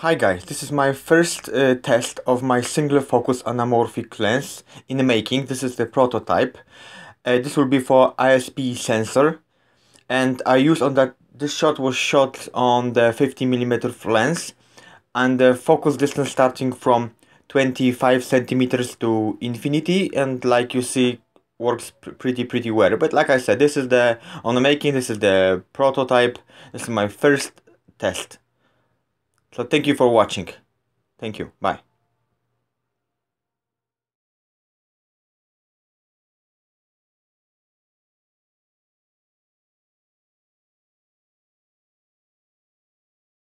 Hi guys, this is my first uh, test of my single focus anamorphic lens in the making. This is the prototype. Uh, this will be for ISP sensor. And I use on that this shot was shot on the 50 millimeter lens. And the focus distance starting from 25 centimeters to infinity. And like you see works pr pretty pretty well. But like I said this is the on the making this is the prototype. This is my first test so thank you for watching. Thank you. Bye.